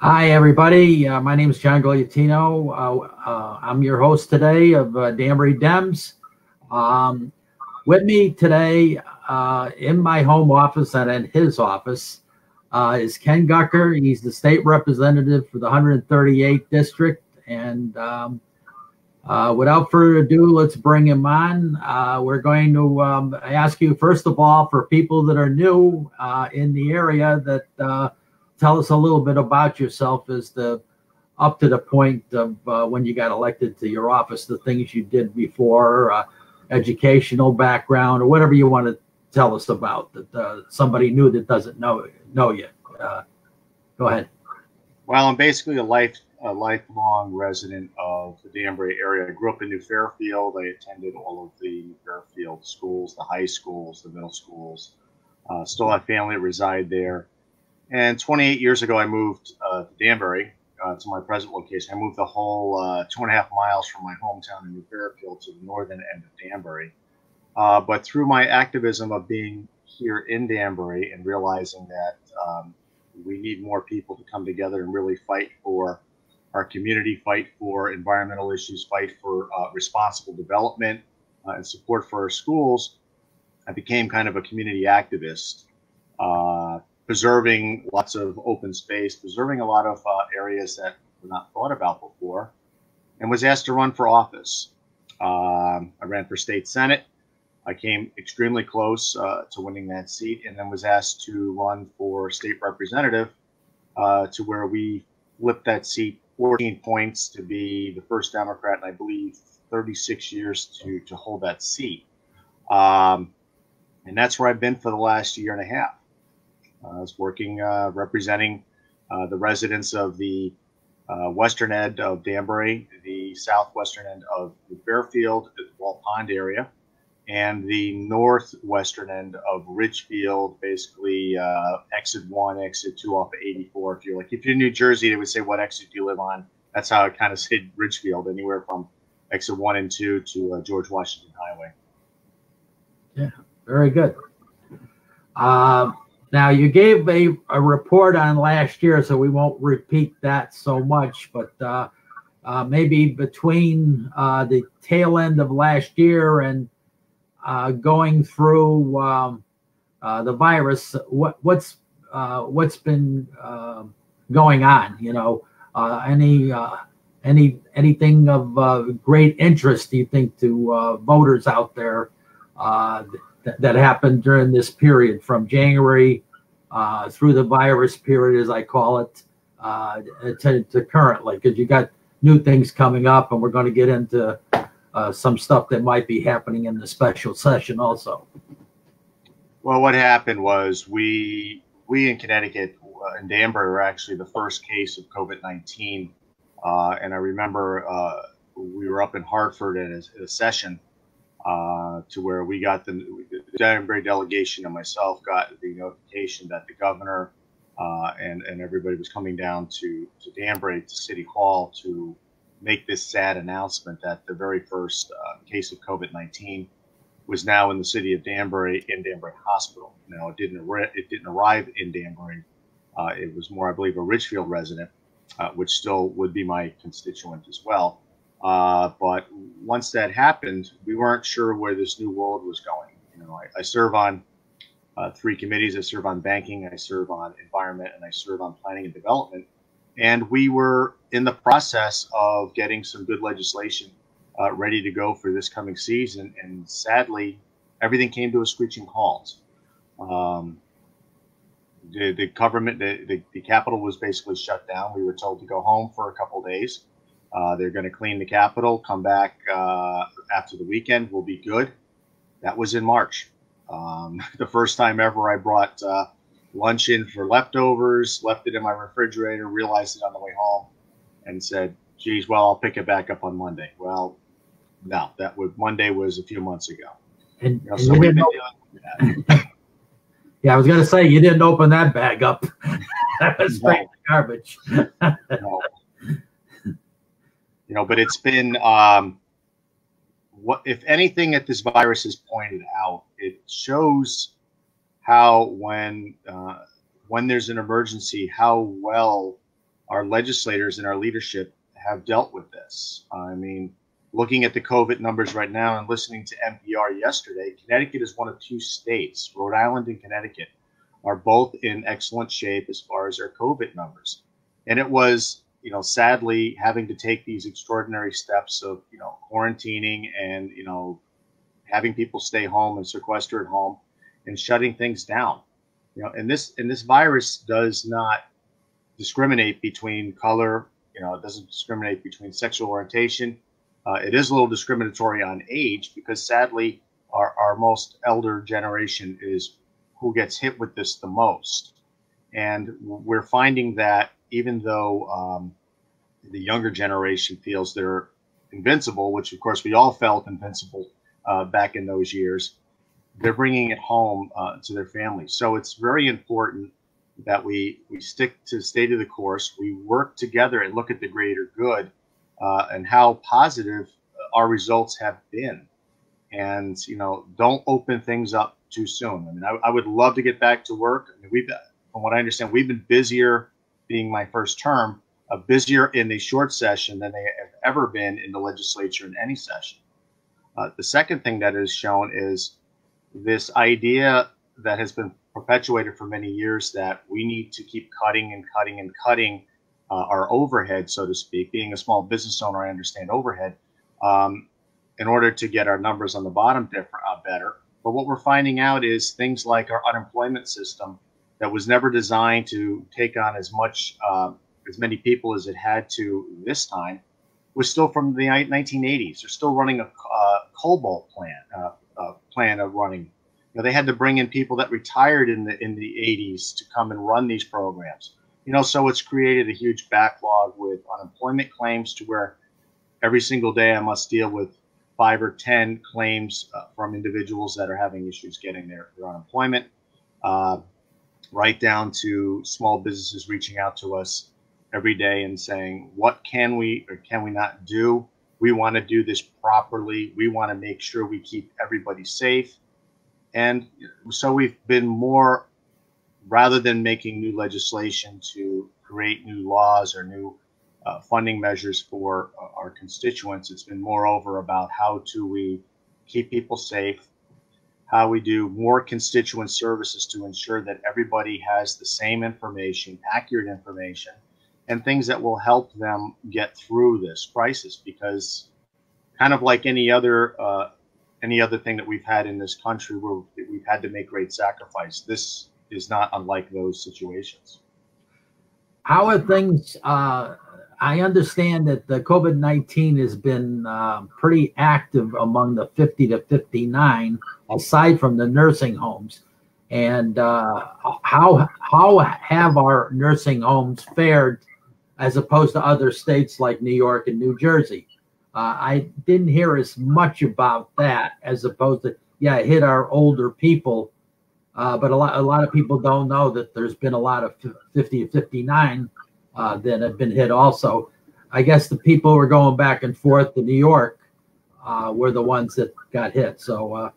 Hi, everybody. Uh, my name is John Guglieltino. Uh, uh, I'm your host today of uh, Danbury Dems. Um, with me today uh, in my home office and in his office uh, is Ken Gucker. He's the state representative for the 138th district. And um, uh, without further ado, let's bring him on. Uh, we're going to um, ask you, first of all, for people that are new uh, in the area, that tell us a little bit about yourself as the up to the point of uh, when you got elected to your office, the things you did before, uh, educational background, or whatever you want to tell us about that somebody new that doesn't know know you. go ahead. Well, I'm basically a life a lifelong resident of the Danbury area. I grew up in New Fairfield. I attended all of the New Fairfield schools, the high schools, the middle schools. Uh, still have family that reside there. And 28 years ago, I moved uh, to Danbury, uh, to my present location. I moved the whole uh, two and a half miles from my hometown in New Fairfield to the northern end of Danbury. Uh, but through my activism of being here in Danbury and realizing that um, we need more people to come together and really fight for our community, fight for environmental issues, fight for uh, responsible development, uh, and support for our schools, I became kind of a community activist, preserving lots of open space, preserving a lot of uh, areas that were not thought about before, and was asked to run for office. Um, I ran for state senate. I came extremely close uh, to winning that seat, and then was asked to run for state representative, uh, to where we flipped that seat 14 points to be the first Democrat, and I believe 36 years to, to hold that seat. Um, and that's where I've been for the last year and a half. Uh, I was working, uh, representing uh, the residents of the western end of Danbury, the southwestern end of Fairfield, the Ball Pond area, and the northwestern end of Ridgefield, basically uh, exit one, exit two off of 84. If you're like, if you're in New Jersey, they would say, what exit do you live on? That's how I kind of said Ridgefield, anywhere from exit one and two to uh, George Washington Highway. Yeah, very good. Uh, now, you gave a, a report on last year, so we won't repeat that so much, but uh, uh, maybe between uh, the tail end of last year and uh, going through um, uh, the virus, what what's uh, what's been going on? You know, any any anything of great interest? Do you think to voters out there that, that happened during this period from January through the virus period, as I call it, to, to currently? Because you got new things coming up, and we're going to get into uh, some stuff that might be happening in the special session also. Well, what happened was we we in Connecticut uh, in Danbury were actually the first case of COVID nineteen, uh, and I remember uh, we were up in Hartford at a, at a session uh, to where we got the, the Danbury delegation and myself got the notification that the governor uh, and and everybody was coming down to to Danbury to City Hall to make this sad announcement that the very first uh, case of COVID 19 was now in the city of Danbury in Danbury Hospital. Now, it didn't, it didn't arrive in Danbury. Uh, it was more, I believe, a Ridgefield resident, uh, which still would be my constituent as well. Uh, but once that happened, we weren't sure where this new world was going. You know, I, I serve on uh, three committees. I serve on banking, I serve on environment, and I serve on planning and development and we were in the process of getting some good legislation uh, ready to go for this coming season. And sadly, everything came to a screeching halt. Um, the, the government, the, the, the Capitol was basically shut down. We were told to go home for a couple days. Uh, they're going to clean the Capitol, come back uh, after the weekend. We'll be good. That was in March. Um, the first time ever I brought uh, lunch in for leftovers, left it in my refrigerator, realized it on the way home, and said, geez, well, I'll pick it back up on Monday. Well, no, that would Monday was a few months ago. And, you know, so we've been dealing with yeah, I was gonna say you didn't open that bag up. that was straight no. garbage. no. You know, but it's been um, what if anything that this virus has pointed out, it shows how when uh, when there's an emergency, how well our legislators and our leadership have dealt with this. I mean, looking at the COVID numbers right now and listening to NPR yesterday, Connecticut is one of two states, Rhode Island and Connecticut, are both in excellent shape as far as their COVID numbers. And it was, you know, sadly having to take these extraordinary steps of, you know, quarantining and, you know, having people stay home and sequester at home and shutting things down. You know, and this and this virus does not discriminate between color. You know, it doesn't discriminate between sexual orientation. Uh, it is a little discriminatory on age because sadly, our, our most elder generation is who gets hit with this the most. And we're finding that even though um, the younger generation feels they're invincible, which of course we all felt invincible uh, back in those years, they're bringing it home uh, to their families. So it's very important that we we stick to state of the course. We work together and look at the greater good uh, and how positive our results have been. And you know, don't open things up too soon. I mean, I, I would love to get back to work. I mean, we've from what I understand, we've been busier, being my first term, uh, busier in the short session than they have ever been in the legislature in any session. Uh, the second thing that is shown is this idea that has been perpetuated for many years that we need to keep cutting and cutting and cutting uh, our overhead, so to speak. Being a small business owner, I understand overhead um, in order to get our numbers on the bottom different, uh, better. But what we're finding out is things like our unemployment system that was never designed to take on as much, uh, as many people as it had to this time, was still from the 1980s. They're still running a uh, COBOL plant, uh, uh, plan of running. You know, they had to bring in people that retired in the in the 80s to come and run these programs. You know, so it's created a huge backlog with unemployment claims to where every single day I must deal with five or ten claims uh, from individuals that are having issues getting their, their unemployment. Right down to small businesses reaching out to us every day and saying, what can we or can we not do? We want to do this properly. We want to make sure we keep everybody safe. And so we've been more, rather than making new legislation to create new laws or new uh, funding measures for uh, our constituents, it's been moreover about how do we keep people safe, how we do more constituent services to ensure that everybody has the same information, accurate information, and things that will help them get through this crisis. Because, kind of like any other uh, any other thing that we've had in this country, where we've had to make great sacrifice, this is not unlike those situations. How are things? Uh, I understand that the COVID nineteen has been uh, pretty active among the fifty to fifty nine, aside from the nursing homes. And uh, how how have our nursing homes fared as opposed to other states like New York and New Jersey. Uh, I didn't hear as much about that as opposed to yeah, it hit our older people, uh, but a lot a lot of people don't know that there's been a lot of 50 to 59 uh, that have been hit also. I guess the people who were going back and forth to New York uh, were the ones that got hit. So uh,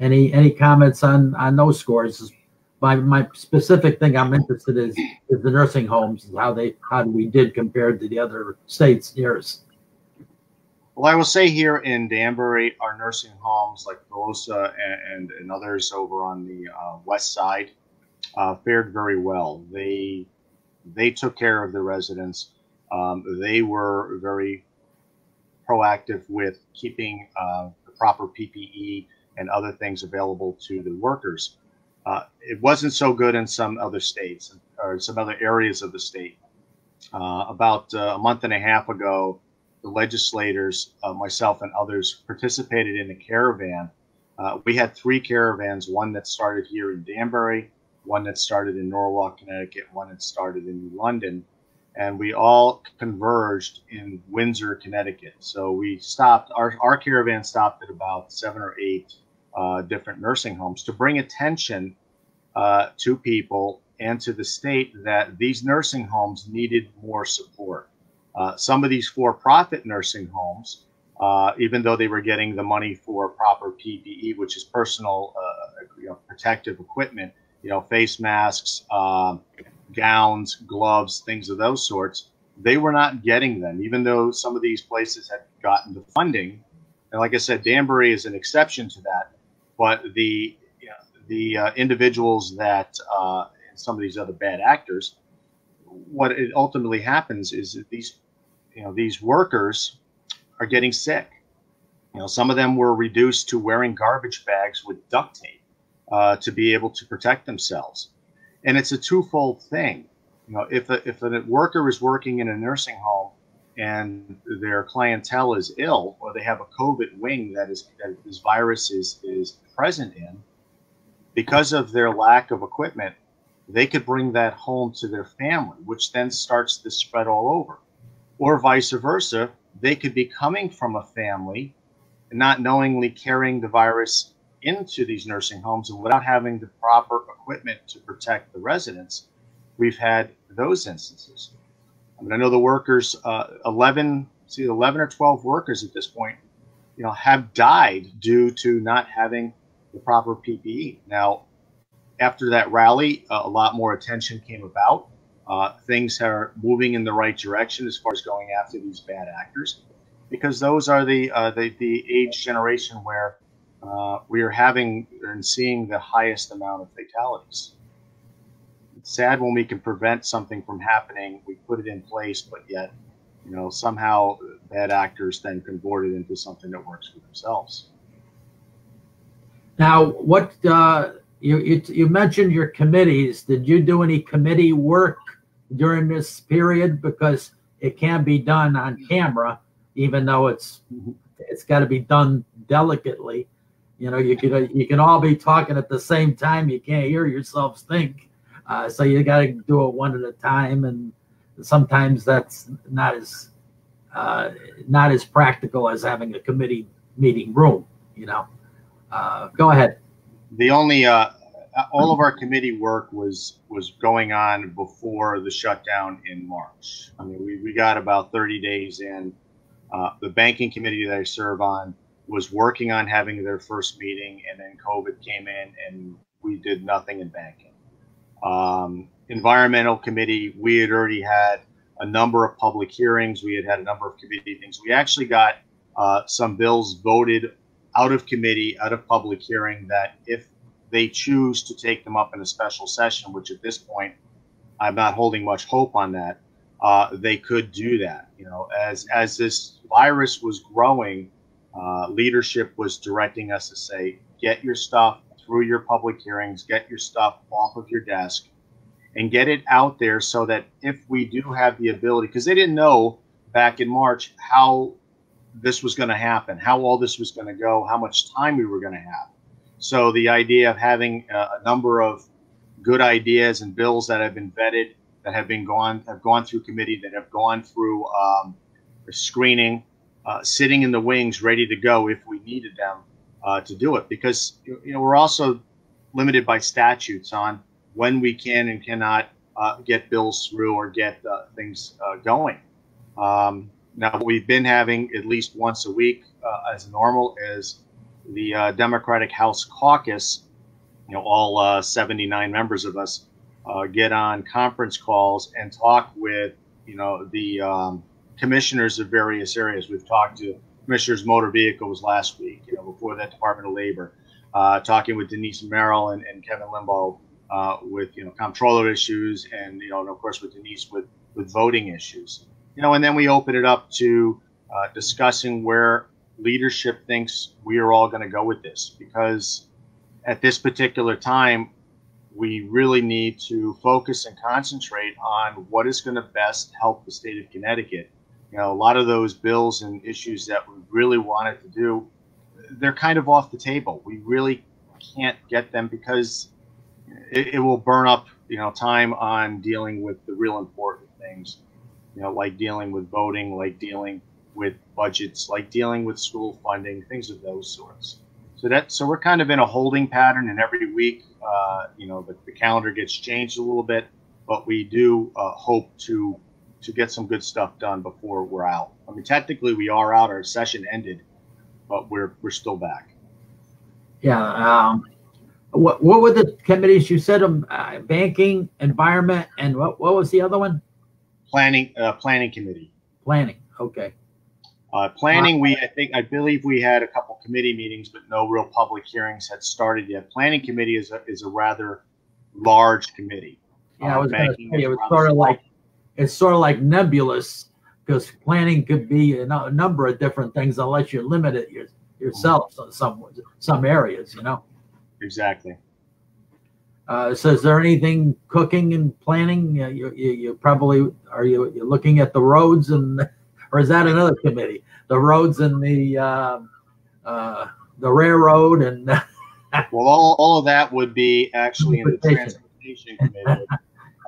any any comments on on those scores my my specific thing I'm interested in is, is the nursing homes and how they how we did compared to the other states near us. Well, I will say here in Danbury, our nursing homes like Filosa and, and, and others over on the uh, west side uh, fared very well. They they took care of the residents. Um, they were very proactive with keeping uh, the proper PPE and other things available to the workers. Uh, it wasn't so good in some other states or some other areas of the state. Uh, about uh, a month and a half ago, the legislators, uh, myself and others, participated in a caravan. Uh, we had three caravans one that started here in Danbury, one that started in Norwalk, Connecticut, one that started in London. And we all converged in Windsor, Connecticut. So we stopped, our, our caravan stopped at about seven or eight uh, different nursing homes to bring attention uh, to people and to the state that these nursing homes needed more support. Uh, some of these for profit nursing homes, uh, even though they were getting the money for proper PPE, which is personal uh, you know, protective equipment, you know, face masks, um, gowns, gloves, things of those sorts, they were not getting them, even though some of these places had gotten the funding. And like I said, Danbury is an exception to that. But the the uh, individuals that uh, and some of these other bad actors, what it ultimately happens is that these you know these workers are getting sick. You know, some of them were reduced to wearing garbage bags with duct tape uh, to be able to protect themselves, and it's a twofold thing. You know, if a, if a worker is working in a nursing home and their clientele is ill or they have a COVID wing that is that this virus is is present in, because of their lack of equipment, they could bring that home to their family, which then starts to spread all over. Or vice versa, they could be coming from a family and not knowingly carrying the virus into these nursing homes and without having the proper equipment to protect the residents. We've had those instances. I mean, I know the workers, uh, 11, see, 11 or 12 workers at this point, you know, have died due to not having the proper PPE. Now, after that rally, uh, a lot more attention came about. Uh, things are moving in the right direction as far as going after these bad actors, because those are the uh, the, the age generation where uh, we are having and seeing the highest amount of fatalities It's sad when we can prevent something from happening. We put it in place, but yet, you know, somehow bad actors then convert it into something that works for themselves. Now, what uh, you, you you mentioned your committees? Did you do any committee work during this period? Because it can be done on camera, even though it's it's got to be done delicately. You know, you can you can all be talking at the same time. You can't hear yourselves think. Uh, so you got to do it one at a time, and sometimes that's not as uh, not as practical as having a committee meeting room. You know, uh, go ahead. The only uh, all of our committee work was was going on before the shutdown in March. I mean, we, we got about 30 days in. Uh, the banking committee that I serve on was working on having their first meeting, and then COVID came in, and we did nothing in banking. Um, environmental committee, we had already had a number of public hearings. We had had a number of committee things. We actually got uh, some bills voted out of committee, out of public hearing, that if they choose to take them up in a special session, which at this point I'm not holding much hope on that, uh, they could do that. You know, as as this virus was growing, uh, leadership was directing us to say, get your stuff through your public hearings, get your stuff off of your desk, and get it out there so that if we do have the ability, because they didn't know back in March how this was going to happen, how all this was going to go, how much time we were going to have. So the idea of having a, number of good ideas and bills that have been vetted, that have been gone, have gone through committee, that have gone through um, screening, uh, sitting in the wings, ready to go if we needed them, uh, to do it because you know we're also limited by statutes on when we can and cannot uh, get bills through or get uh, things uh, going. Um, now we've been having at least once a week as normal is the Democratic House Caucus. You know, all 79 members of us get on conference calls and talk with you know the um, commissioners of various areas. We've talked to Commissioner's Motor Vehicles last week, you know, before that Department of Labor, uh, talking with Denise Merrill and, and Kevin Lembo uh, with, you know, comptroller issues and, you know, and of course with Denise with, with voting issues. You know, and then we open it up to uh, discussing where leadership thinks we are all going to go with this because at this particular time, we really need to focus and concentrate on what is going to best help the state of Connecticut you know, a lot of those bills and issues that we really wanted to do, they're kind of off the table. We really can't get them because it, it will burn up, you know, time on dealing with the real important things, you know, like dealing with voting, like dealing with budgets, like dealing with school funding, things of those sorts. So that so we're kind of in a holding pattern, and every week, uh, you know, the, the calendar gets changed a little bit, but we do uh, hope to to get some good stuff done before we're out. I mean, technically we are out. Our session ended, but we're we're still back. Yeah. Um, what what were the committees you said? Um, uh, banking, environment, and what what was the other one? planning uh, planning committee. Planning. Okay. Uh, planning, we I think I believe we had a couple committee meetings, but no real public hearings had started yet. Planning committee is a, is a rather large committee. Yeah, I Uh, was going banking say it was sort of like it's sort of like nebulous because planning could be a, a number of different things unless you limit it your, yourself to some some areas. You know. exactly. Uh, so, is there anything cooking and planning? Uh, you, you, you probably are you you looking at the roads and, or is that another committee? The roads and the uh, uh, the railroad and Well, all, all of that would be actually in the transportation committee.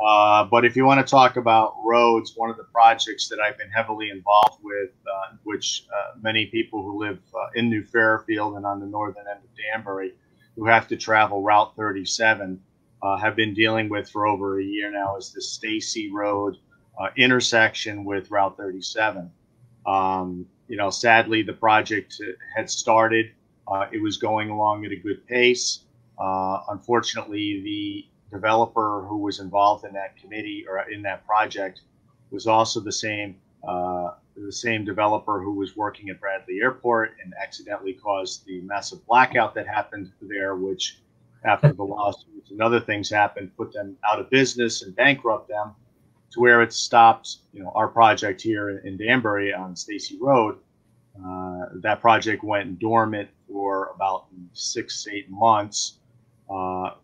Uh, but if you want to talk about roads, one of the projects that I've been heavily involved with, uh, which uh, many people who live uh, in New Fairfield and on the northern end of Danbury, who have to travel Route 37, uh, have been dealing with for over a year now, is the Stacy Road intersection with Route 37. Um, you know, sadly, the project had started. It was going along at a good pace. Unfortunately, the developer who was involved in that committee or in that project was also the same uh, the same developer who was working at Bradley Airport and accidentally caused the massive blackout that happened there, which after the lawsuits and other things happened, put them out of business and bankrupt them to where it stopped, you know, our project here in Danbury on Stacy Road. Uh, that project went dormant for about six, eight months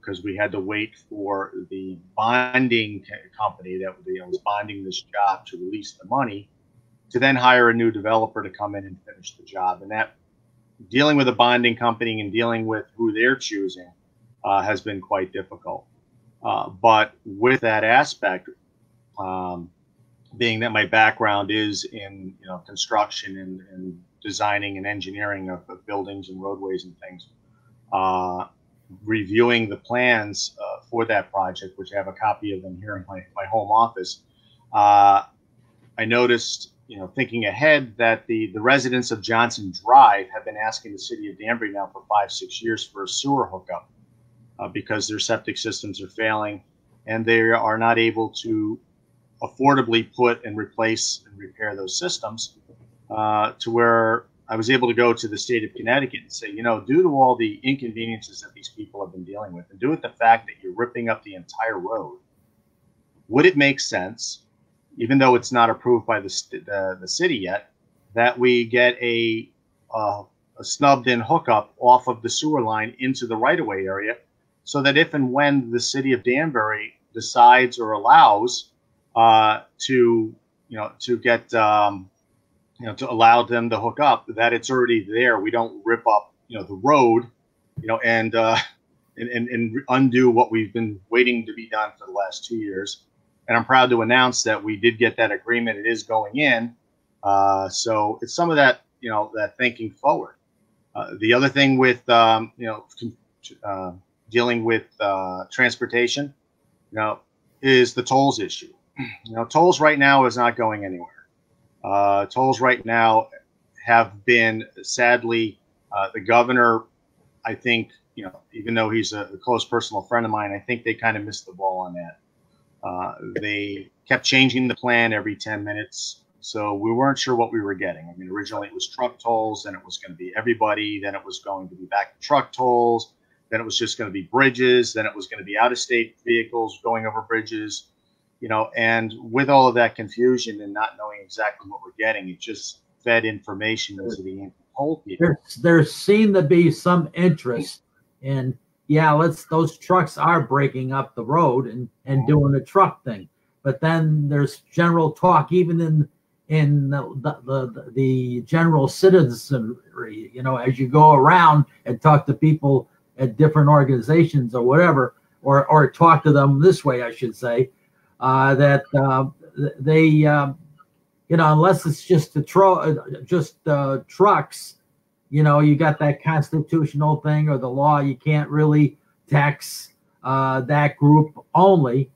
because we had to wait for the bonding co- company that you know, was bonding this job to release the money to then hire a new developer to come in and finish the job. And that dealing with a bonding company and dealing with who they're choosing uh, has been quite difficult. Uh, but with that aspect, um, being that my background is in you know construction and, and designing and engineering of, of buildings and roadways and things, uh, reviewing the plans uh, for that project, which I have a copy of them here in my, my home office, uh, I noticed, you know, thinking ahead that the, the residents of Johnson Drive have been asking the city of Danbury now for five, six years for a sewer hookup uh, because their septic systems are failing and they are not able to affordably put and replace and repair those systems uh, to where I was able to go to the state of Connecticut and say, you know, due to all the inconveniences that these people have been dealing with, and due to the fact that you're ripping up the entire road, would it make sense, even though it's not approved by the st- the, city yet, that we get a uh, a snubbed in hookup off of the sewer line into the right of way area, so that if and when the city of Danbury decides or allows uh, to you know to get um, you know, to allow them to hook up, that it's already there. We don't rip up, you know, the road, you know, and uh, and, and, and undo what we've been waiting to be done for the last two years. And I'm proud to announce that we did get that agreement. It is going in. Uh, so it's some of that, you know, that thinking forward. Uh, the other thing with, um, you know, uh, dealing with uh, transportation, you know, is the tolls issue. You know, tolls right now is not going anywhere. Uh, tolls right now have been sadly uh, the governor. I think you know, even though he's a, a close personal friend of mine, I think they kind of missed the ball on that. Uh, they kept changing the plan every 10 minutes, so we weren't sure what we were getting. I mean, originally it was truck tolls, then it was going to be everybody, then it was going to be back to truck tolls, then it was just going to be bridges, then it was going to be out of state vehicles going over bridges you know, and with all of that confusion and not knowing exactly what we're getting, it just fed information into the whole people. there there seemed to be some interest in yeah, let's those trucks are breaking up the road and and doing the truck thing. But then there's general talk even in in the the, the, the general citizenry, you know, as you go around and talk to people at different organizations or whatever, or or talk to them this way, I should say, uh, that uh, they, um, you know, unless it's just the tro- just uh, trucks, you know, you got that constitutional thing or the law, you can't really tax uh, that group only.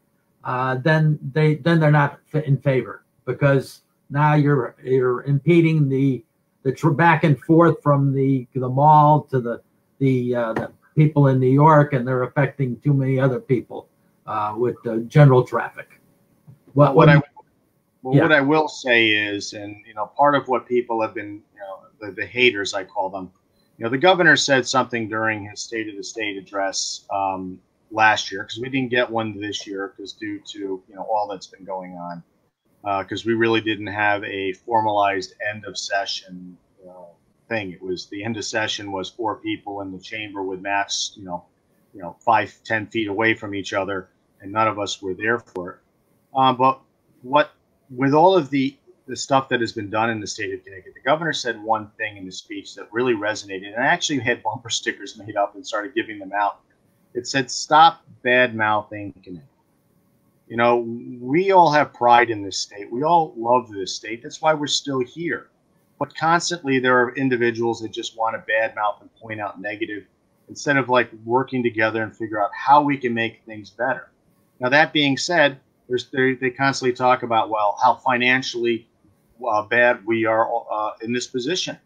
Uh, then they then they're not in favor because now you're you're impeding the the tr- back and forth from the the mall to the the, the people in New York, and they're affecting too many other people uh, with the general traffic. What, What I Well, yeah. what I will say is, and you know, part of what people have been, you know, the, the haters I call them, you know, the governor said something during his State of the State address um, last year because we didn't get one this year because due to you know all that's been going on because uh, we really didn't have a formalized end of session you know, thing. It was the end of session was four people in the chamber with masks, you know, you know, five ten feet away from each other, and none of us were there for it. Um, but what with all of the the stuff that has been done in the state of Connecticut, the governor said one thing in the speech that really resonated, and I actually had bumper stickers made up and started giving them out it said, "Stop bad mouthing Connecticut." You know, we all have pride in this state. We all love this state. That's why we're still here. But constantly, there are individuals that just want to badmouth and point out negative instead of like working together and figure out how we can make things better. Now, that being said, there's they constantly talk about well how financially uh, bad we are uh, in this position.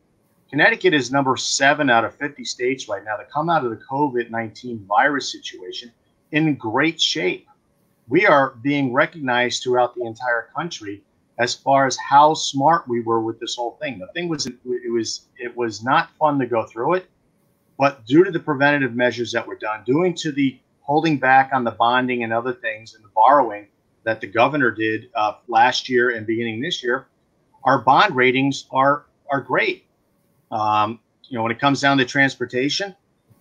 Connecticut is number seven out of 50 states right now to come out of the COVID 19 virus situation in great shape. We are being recognized throughout the entire country as far as how smart we were with this whole thing. The thing was, it was, it was not fun to go through it, but due to the preventative measures that were done, due to the holding back on the bonding and other things and the borrowing that the governor did uh, last year and beginning this year, our bond ratings are are great. Um, you know, when it comes down to transportation,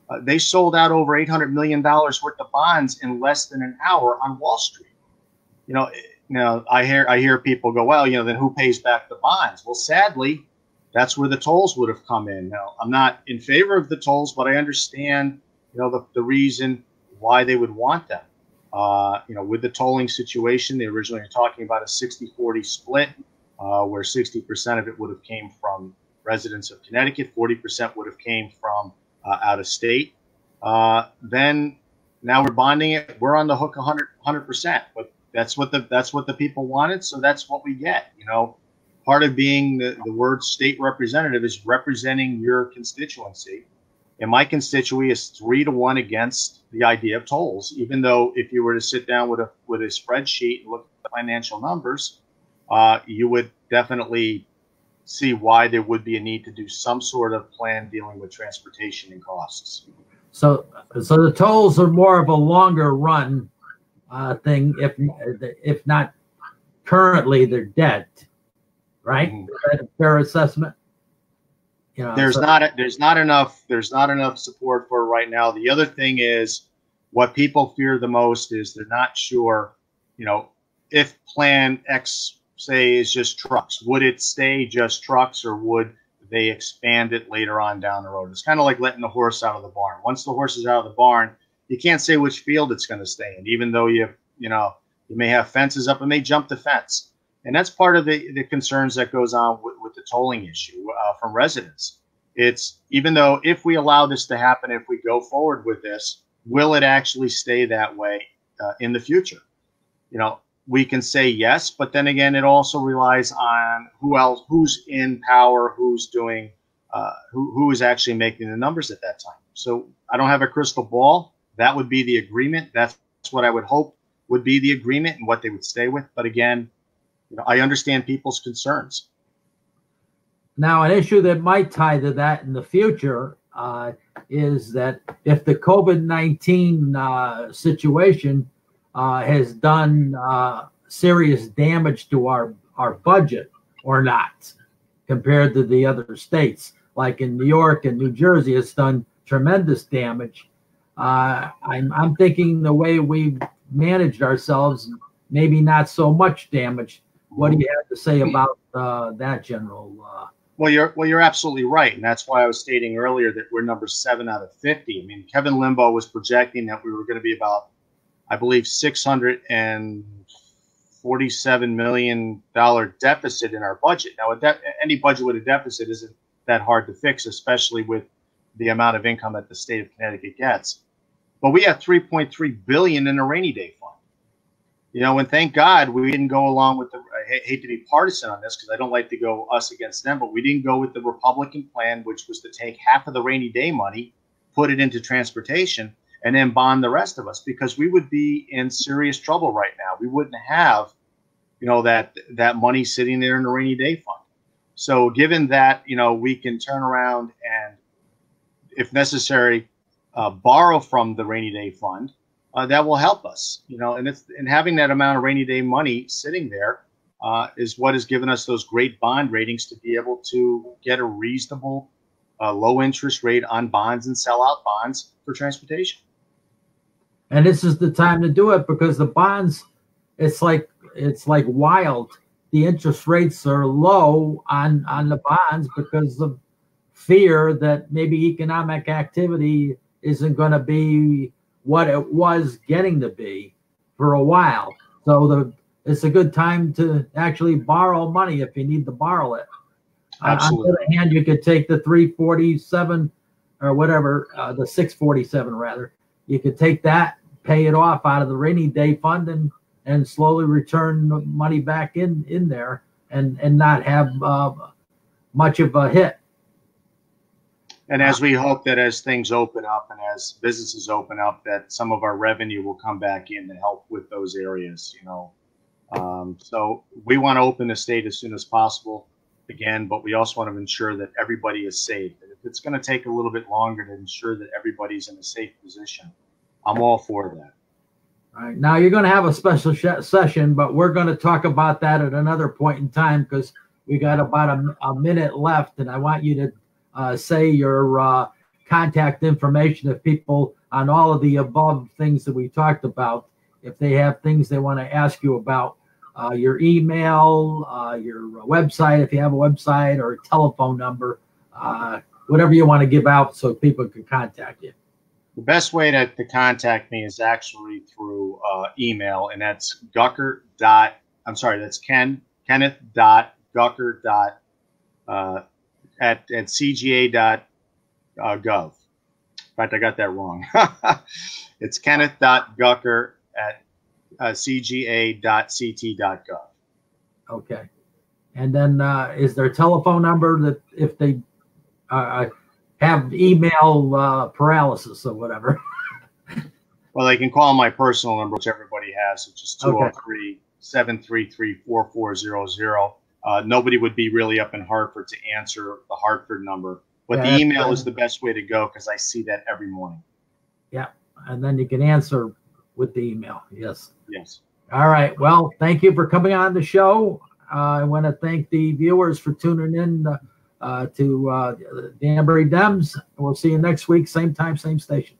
uh, they sold out over $800 million worth of bonds in less than an hour on Wall Street. You know, know, I hear I hear people go, well, you know, then who pays back the bonds? Well, sadly, that's where the tolls would have come in. Now, I'm not in favor of the tolls, but I understand, you know, the, the reason why they would want them. Uh, you know, with the tolling situation, they originally were talking about a 60-40 split, uh, where 60% of it would have came from residents of Connecticut. 40% would have came from uh, out of state. Uh, then now we're bonding it. We're on the hook 100 percent. But that's what the that's what the people wanted. So that's what we get. You know, part of being the, the word state representative is representing your constituency. And my constituency is three to one against the idea of tolls. Even though if you were to sit down with a with a spreadsheet and look at the financial numbers, uh, you would definitely see why there would be a need to do some sort of plan dealing with transportation and costs. So, so the tolls are more of a longer run uh, thing, if if not currently they're dead, right? Mm-hmm. Is that a fair assessment? You know, there's so. not a, there's not enough there's not enough support for it right now. The other thing is what people fear the most is they're not sure, you know, if Plan X say is just trucks? Would it stay just trucks or would they expand it later on down the road? It's kind of like letting the horse out of the barn. Once the horse is out of the barn, you can't say which field it's going to stay in, even though you you know you may have fences up and may jump the fence. And that's part of the, the concerns that goes on with, with the tolling issue uh, from residents. It's even though if we allow this to happen, if we go forward with this, will it actually stay that way uh, in the future? You know, we can say yes, but then again, it also relies on who else, who's in power, who's doing, uh, who, who is actually making the numbers at that time. So I don't have a crystal ball. That would be the agreement. That's what I would hope would be the agreement and what they would stay with. But again, you know, I understand people's concerns. Now, an issue that might tie to that in the future uh, is that if the COVID 19 uh, situation uh, has done uh, serious damage to our, our budget or not compared to the other states. Like in New York and New Jersey, it's done tremendous damage. Uh, I'm, I'm thinking the way we've managed ourselves, maybe not so much damage. What do you have to say about uh, that, General? Uh, well, you're well, you're absolutely right, and that's why I was stating earlier that we're number seven out of fifty. I mean, Kevin Lembo was projecting that we were going to be about I believe, $647 million deficit in our budget. Now, de- any budget with a deficit isn't that hard to fix, especially with the amount of income that the state of Connecticut gets. But we have 3.3 billion in a rainy day fund. You know, and thank God we didn't go along with the. I hate to be partisan on this because I don't like to go us against them, but we didn't go with the Republican plan, which was to take half of the rainy day money, put it into transportation, and then bond the rest of us because we would be in serious trouble right now. We wouldn't have, you know, that that money sitting there in the rainy day fund. So given that, you know, we can turn around and, if necessary, uh, borrow from the rainy day fund, uh, that will help us, you know, and it's and having that amount of rainy day money sitting there uh, is what has given us those great bond ratings to be able to get a reasonable uh, low interest rate on bonds and sell out bonds for transportation. And this is the time to do it because the bonds, it's like it's like wild. The interest rates are low on on the bonds because of fear that maybe economic activity isn't going to be what it was getting to be for a while. So the it's a good time to actually borrow money if you need to borrow it. Absolutely. On the other hand, you could take the 347 or whatever, uh, the 647 rather. You could take that, pay it off out of the rainy day fund, and and slowly return the money back in in there, and and not have uh, much of a hit. And as we hope that as things open up and as businesses open up, that some of our revenue will come back in to help with those areas, you know. Um, so we want to open the state as soon as possible again, but we also want to ensure that everybody is safe. And if it's going to take a little bit longer to ensure that everybody's in a safe position, I'm all for that. All right. Now you're going to have a special sh- session, but we're going to talk about that at another point in time because we got about a, a, minute left, and I want you to uh, say your uh, contact information if people on all of the above things that we talked about, if they have things they want to ask you about, uh, your email, uh, your website, if you have a website, or a telephone number, uh, whatever you want to give out so people can contact you. The best way to, to contact me is actually through uh, email, and that's Gucker dot. I'm sorry, that's Ken Kenneth dot Gucker dot uh, at at CGA dot uh, gov. In fact, I got that wrong. it's Kenneth dot Gucker at uh, cga.ct.gov. Okay. And then uh, is there a telephone number that if they uh, have email uh, paralysis or whatever? well, they can call my personal number, which everybody has, which is 203 733 4400. Uh, nobody would be really up in Hartford to answer the Hartford number, but yeah, the email is the best way to go because I see that every morning. Yeah. And then you can answer with the email. Yes. Yes. All right. Well, thank you for coming on the show. Uh, I want to thank the viewers for tuning in uh, uh, to uh, Danbury Dems. We'll see you next week, same time, same station.